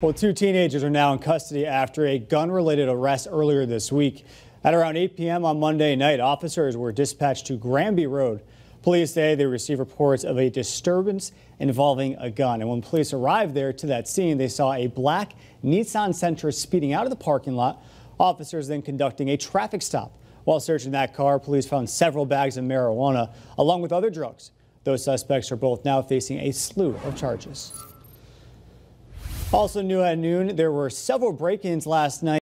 Well, two teenagers are now in custody after a gun-related arrest earlier this week. At around 8 p.m. on Monday night, officers were dispatched to Granby Road. Police say they received reports of a disturbance involving a gun. And when police arrived there to that scene, they saw a black Nissan Sentra speeding out of the parking lot. Officers then conducting a traffic stop. While searching that car, police found several bags of marijuana along with other drugs. Those suspects are both now facing a slew of charges. Also new at noon, there were several break-ins last night.